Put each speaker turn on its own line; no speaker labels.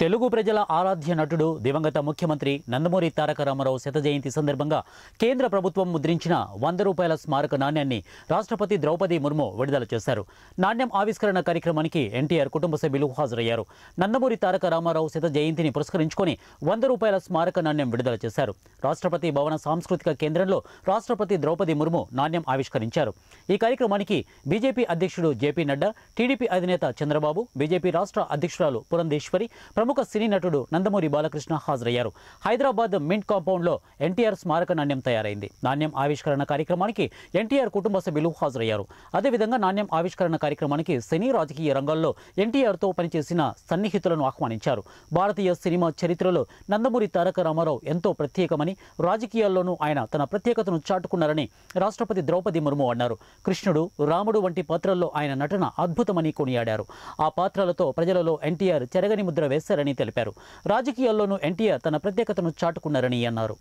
తెలుగు ప్రజల ఆరాధ్య నటుడు దివంగత ముఖ్యమంత్రి నందమూరి తారక రామారావు శత జయంతి సందర్భంగా కేంద్ర ప్రభుత్వం ముద్రించిన వంద రూపాయల స్మారక నాణ్యాన్ని రాష్ట్రపతి ద్రౌపది ముర్ము విడుదల చేశారు. నాణ్యం ఆవిష్కరణ కార్యక్రమానికి ఎన్టీఆర్ కుటుంబ సభ్యులు హాజరయ్యారు. నందమూరి తారక రామారావు శత జయంతిని పురస్కరించుకొని వంద రూపాయల స్మారక నాణ్యం విడుదల చేశారు. రాష్ట్రపతి భవన సాంస్కృతిక కేంద్రంలో రాష్ట్రపతి ద్రౌపది ముర్ము నాణ్యం ఆవిష్కరించారు. ఈ కార్యక్రమానికి బీజేపీ అధ్యక్షుడు జేపీ నడ్డా టీడీపీ అధినేత చంద్రబాబు బీజేపీ రాష్ట్ర అధ్యక్షురాలు పురంధేశ్వరి ప్రముఖ సినీ నటుడు నందమూరి బాలకృష్ణ హాజరయ్యారు. హైదరాబాద్ మింట్ కాంపౌండ్లో ఎన్టీఆర్ స్మారక నాణ్యం తయారైంది. నాణ్యం ఆవిష్కరణ కార్యక్రమానికి ఎన్టీఆర్ కుటుంబ సభ్యులు హాజరయ్యారు. అదేవిధంగా నాణ్యం ఆవిష్కరణ కార్యక్రమానికి సినీ రాజకీయ రంగాల్లో ఎన్టీఆర్తో పనిచేసిన సన్నిహితులను ఆహ్వానించారు. భారతీయ సినిమా చరిత్రలో నందమూరి తారక రామారావు ఎంతో ప్రత్యేకమని రాజకీయాల్లోనూ ఆయన తన ప్రత్యేకతను చాటుకున్నారని రాష్ట్రపతి ద్రౌపది ముర్ము అన్నారు. కృష్ణుడు రాముడు వంటి పాత్రల్లో ఆయన నటన అద్భుతమని కొనియాడారు. ఆ పాత్రలతో ప్రజలలో ఎన్టీఆర్ చెరగని ముద్ర వేశారు. చేశారని తెలిపారు. రాజకీయాల్లోనూ ఎన్టీఆర్ తన ప్రత్యేకతను చాటుకున్నారని అన్నారు.